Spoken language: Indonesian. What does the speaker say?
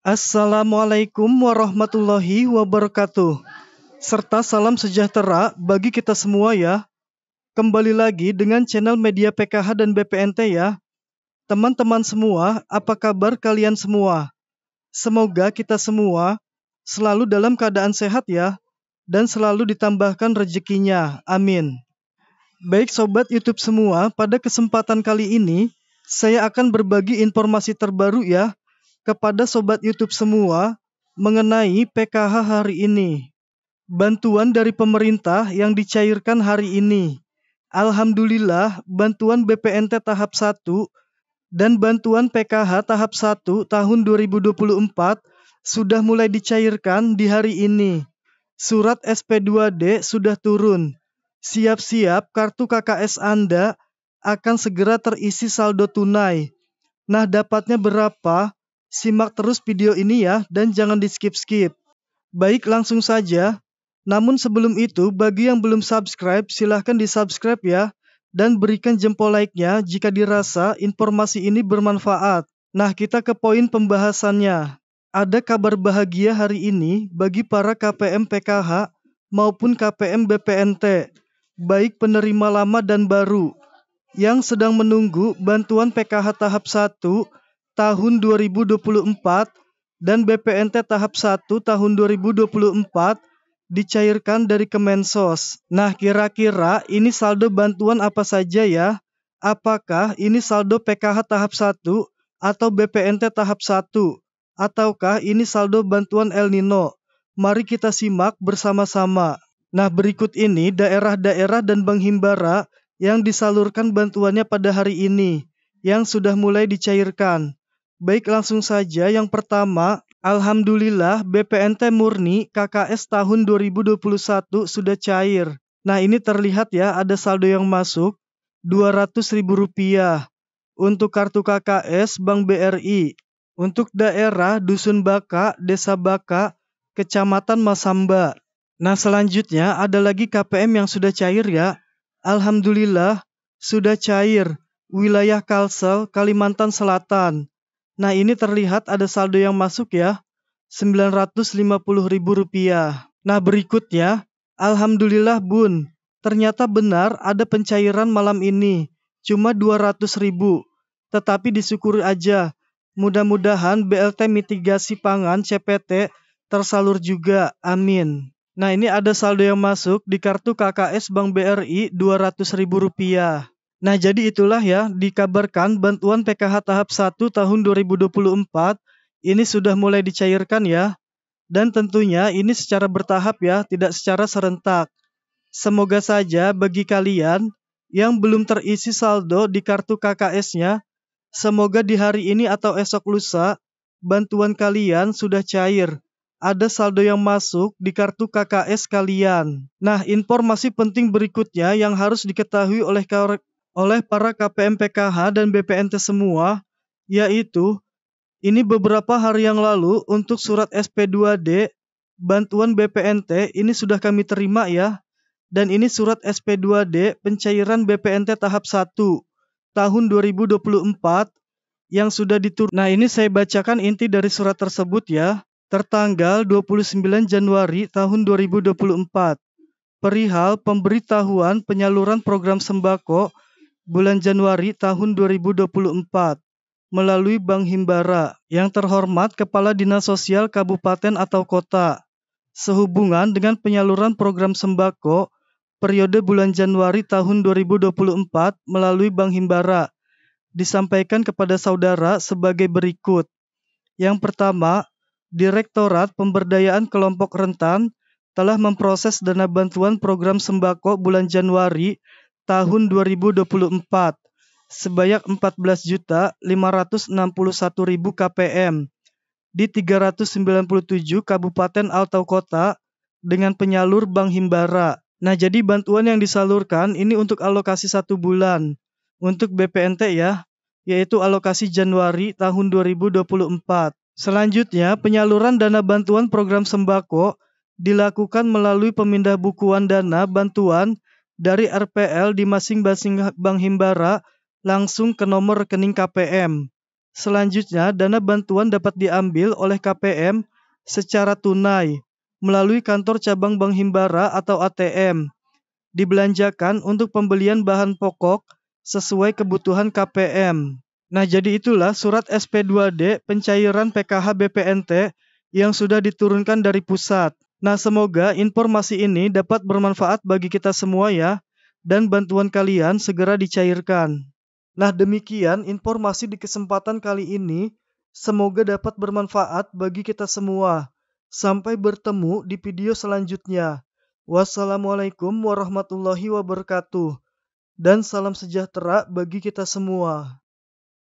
Assalamualaikum warahmatullahi wabarakatuh. Serta salam sejahtera bagi kita semua ya. Kembali lagi dengan channel media PKH dan BPNT ya. Teman-teman semua, apa kabar kalian semua? Semoga kita semua selalu dalam keadaan sehat ya dan selalu ditambahkan rezekinya. Amin. Baik sobat YouTube semua, pada kesempatan kali ini saya akan berbagi informasi terbaru ya kepada sobat YouTube semua mengenai PKH hari ini. Bantuan dari pemerintah yang dicairkan hari ini. Alhamdulillah, bantuan BPNT tahap 1 dan bantuan PKH tahap 1 tahun 2024 sudah mulai dicairkan di hari ini. Surat SP2D sudah turun. Siap-siap kartu KKS Anda akan segera terisi saldo tunai. Nah, dapatnya berapa? Simak terus video ini ya dan jangan di skip-skip. Baik, langsung saja. Namun sebelum itu, bagi yang belum subscribe, silahkan di subscribe ya. Dan berikan jempol like-nya jika dirasa informasi ini bermanfaat. Nah, kita ke poin pembahasannya. Ada kabar bahagia hari ini bagi para KPM PKH maupun KPM BPNT, baik penerima lama dan baru, yang sedang menunggu bantuan PKH tahap 1 tahun 2024 dan BPNT tahap 1 tahun 2024 dicairkan dari Kemensos. Nah, kira-kira ini saldo bantuan apa saja ya? Apakah ini saldo PKH tahap 1 atau BPNT tahap 1? Ataukah ini saldo bantuan El Nino? Mari kita simak bersama-sama. Nah, berikut ini daerah-daerah dan Bank Himbara yang disalurkan bantuannya pada hari ini yang sudah mulai dicairkan. Baik langsung saja yang pertama Alhamdulillah BPNT murni KKS tahun 2021 sudah cair. Nah ini terlihat ya ada saldo yang masuk Rp200.000 untuk kartu KKS Bank BRI. Untuk daerah Dusun Baka, Desa Baka, Kecamatan Masamba. Nah selanjutnya ada lagi KPM yang sudah cair ya. Alhamdulillah sudah cair wilayah Kalsel, Kalimantan Selatan. Nah ini terlihat ada saldo yang masuk ya, Rp950.000. Nah berikutnya, Alhamdulillah bun, ternyata benar ada pencairan malam ini, cuma Rp200.000. Tetapi disyukuri aja, mudah-mudahan BLT mitigasi pangan CPT tersalur juga, amin. Nah ini ada saldo yang masuk di kartu KKS Bank BRI Rp200.000. Nah, jadi itulah ya dikabarkan bantuan PKH tahap 1 tahun 2024 ini sudah mulai dicairkan ya. Dan tentunya ini secara bertahap ya, tidak secara serentak. Semoga saja bagi kalian yang belum terisi saldo di kartu KKS-nya, semoga di hari ini atau esok lusa bantuan kalian sudah cair. Ada saldo yang masuk di kartu KKS kalian. Nah, informasi penting berikutnya yang harus diketahui oleh oleh para KPM PKH dan BPNT semua, yaitu ini beberapa hari yang lalu untuk surat SP2D bantuan BPNT ini sudah kami terima ya. Dan ini surat SP2D pencairan BPNT tahap 1 tahun 2024 yang sudah diturun. Nah, ini saya bacakan inti dari surat tersebut ya. Tertanggal 29 Januari tahun 2024. Perihal pemberitahuan penyaluran program sembako bulan Januari tahun 2024 melalui Bank Himbara yang terhormat Kepala Dinas Sosial Kabupaten atau Kota sehubungan dengan penyaluran program sembako periode bulan Januari tahun 2024 melalui Bank Himbara disampaikan kepada saudara sebagai berikut. Yang pertama, Direktorat Pemberdayaan Kelompok Rentan telah memproses dana bantuan program sembako bulan Januari tahun 2024 sebanyak 14.561.000 KPM di 397 kabupaten atau kota dengan penyalur Bank Himbara. Nah, jadi bantuan yang disalurkan ini untuk alokasi satu bulan untuk BPNT ya, yaitu alokasi Januari tahun 2024. Selanjutnya, penyaluran dana bantuan program sembako dilakukan melalui pemindah bukuan dana bantuan dari RPL di masing-masing bank himbara langsung ke nomor rekening KPM. Selanjutnya, dana bantuan dapat diambil oleh KPM secara tunai melalui kantor cabang Bank Himbara atau ATM. Dibelanjakan untuk pembelian bahan pokok sesuai kebutuhan KPM. Nah, jadi itulah surat SP2D pencairan PKH BPNT yang sudah diturunkan dari pusat. Nah, semoga informasi ini dapat bermanfaat bagi kita semua ya, dan bantuan kalian segera dicairkan. Nah, demikian informasi di kesempatan kali ini. Semoga dapat bermanfaat bagi kita semua. Sampai bertemu di video selanjutnya. Wassalamualaikum warahmatullahi wabarakatuh. Dan salam sejahtera bagi kita semua.